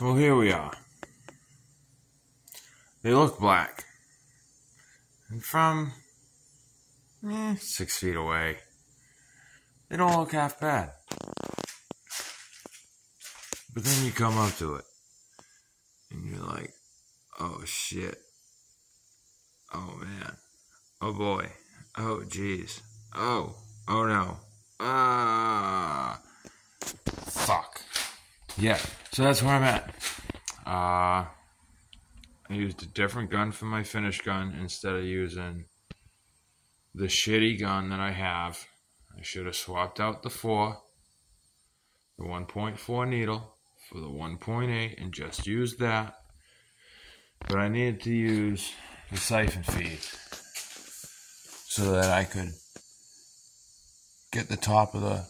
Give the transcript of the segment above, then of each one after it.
Well, here we are. They look black. And from eh, six feet away, they don't look half bad. But then you come up to it, and you're like, oh shit. Oh man. Oh boy. Oh jeez. Oh. Oh no. Ah. Fuck. Yeah. So that's where I'm at. Uh, I used a different gun for my finish gun instead of using the shitty gun that I have. I should have swapped out the 4, the 1.4 needle for the 1.8 and just used that. But I needed to use the siphon feed so that I could get the top of the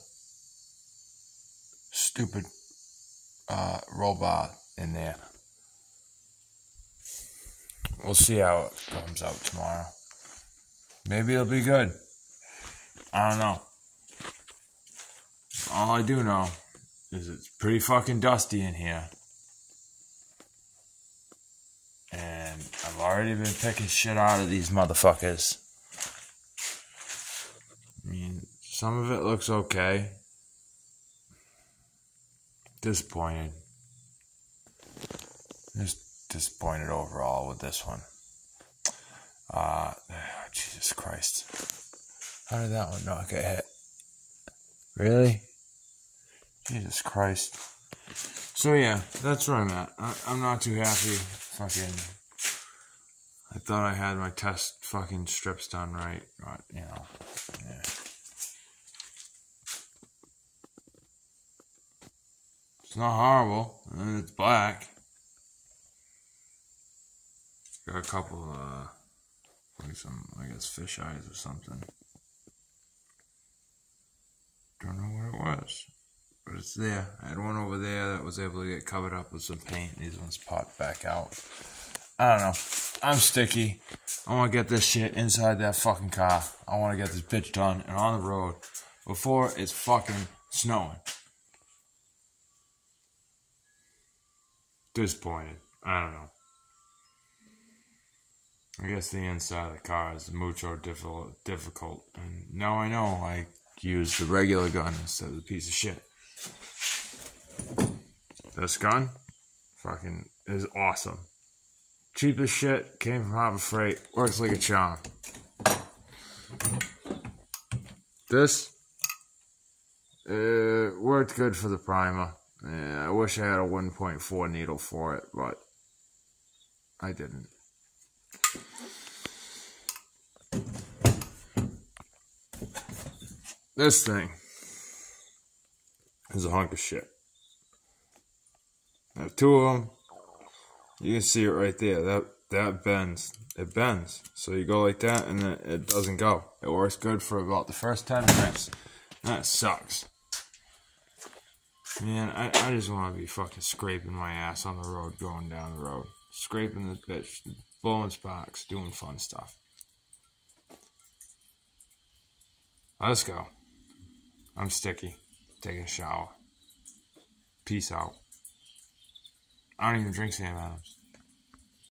stupid uh, robot in there. We'll see how it comes out tomorrow. Maybe it'll be good. I don't know. All I do know is it's pretty fucking dusty in here. And I've already been picking shit out of these motherfuckers. I mean, some of it looks okay. Disappointed. Just disappointed overall with this one. Uh, Jesus Christ. How did that one not get hit? Really? Jesus Christ. So yeah, that's where I'm at. I, I'm not too happy. Fucking. I thought I had my test fucking strips done right, but you know, yeah. It's not horrible, and it's black. Got a couple, uh, like some, I guess, fish eyes or something. Don't know what it was, but it's there. I had one over there that was able to get covered up with some paint. These ones popped back out. I don't know. I'm sticky. I want to get this shit inside that fucking car. I want to get this bitch done and on the road before it's fucking snowing. Disappointed. I don't know. I guess the inside of the car is mucho difficult, difficult. And now I know I use the regular gun instead of the piece of shit. This gun, fucking, is awesome. Cheap as shit, came from Harbor Freight, works like a charm. This, uh, worked good for the primer. Yeah, I wish I had a 1.4 needle for it, but I didn't. This thing is a hunk of shit. I have two of them. You can see it right there. That that bends. It bends. So you go like that, and it, it doesn't go. It works good for about the first ten minutes. That sucks. Man, I, I just want to be fucking scraping my ass on the road going down the road. Scraping the bitch, blowing sparks, doing fun stuff. Let's go. I'm sticky. Taking a shower. Peace out. I don't even drink Sam Adams.